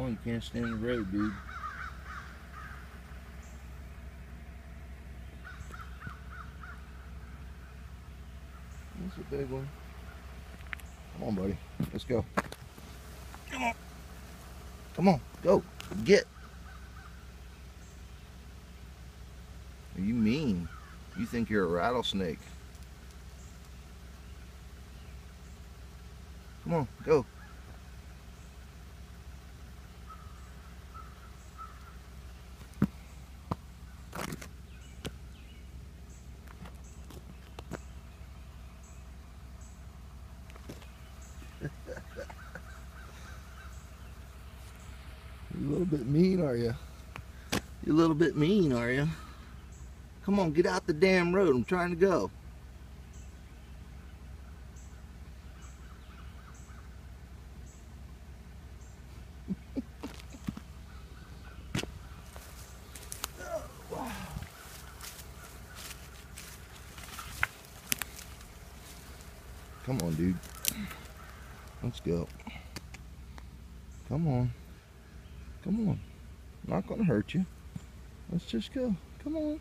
on, you can't stand in the road, dude. That's a big one. Come on, buddy. Let's go. Come on. Come on. Go. Get. Are you mean? You think you're a rattlesnake. Come on. Go. You a little bit mean, are you? You a little bit mean, are you? Come on, get out the damn road. I'm trying to go. Come on, dude. Let's go. Come on. Come on. Not gonna hurt you. Let's just go. Come on.